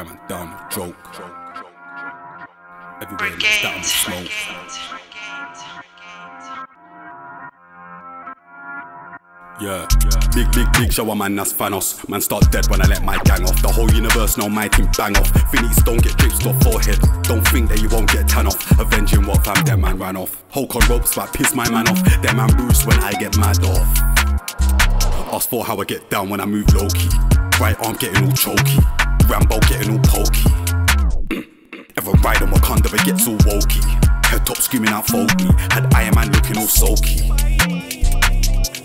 a man down, joke. Everywhere looks down smoke. Yeah, big, big, big shower man, that's Thanos. Man start dead when I let my gang off. The whole universe know my team bang off. Finnies don't get drips off forehead. Don't think that you won't get tan off. Avenging what fam, them man ran off. Hulk on ropes, like piss my man off. Them man bruise when I get mad off. For how I get down when I move low key. Right arm getting all choky. Rambo getting all pokey. Ever ride on Wakanda but gets all wokey. Head top screaming out fogey. Had Iron Man looking all sulky.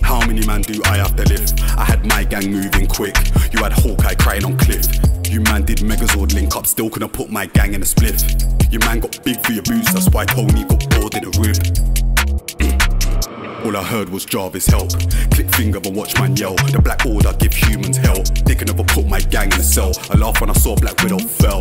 How many man do I have to lift? I had my gang moving quick. You had Hawkeye crying on Cliff. You man did Megazord link up, still couldn't put my gang in a split. Your man got big for your boots, that's why Tony got bored in a rib. All I heard was Jarvis help. Click finger and watch man yell. The Black Order give humans hell. They can never put my gang in a cell. I laugh when I saw Black Widow fell.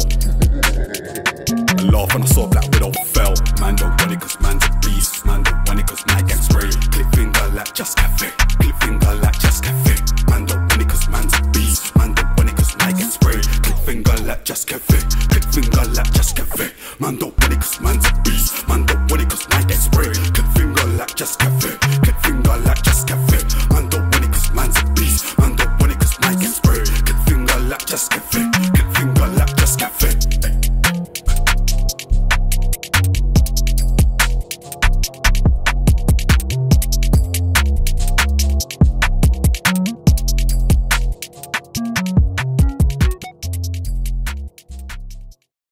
I laugh when I saw Black Widow fell. Man don't want it cause man's a beast. Man don't want it cause my gang's spray. Click finger like Jazz Cafe. Click finger like Jazz Cafe. Man don't want it cause man's a beast. Man don't want it cause my gang's spray. Click finger like Jazz Cafe. Click finger like Jazz Cafe. Man don't want it cause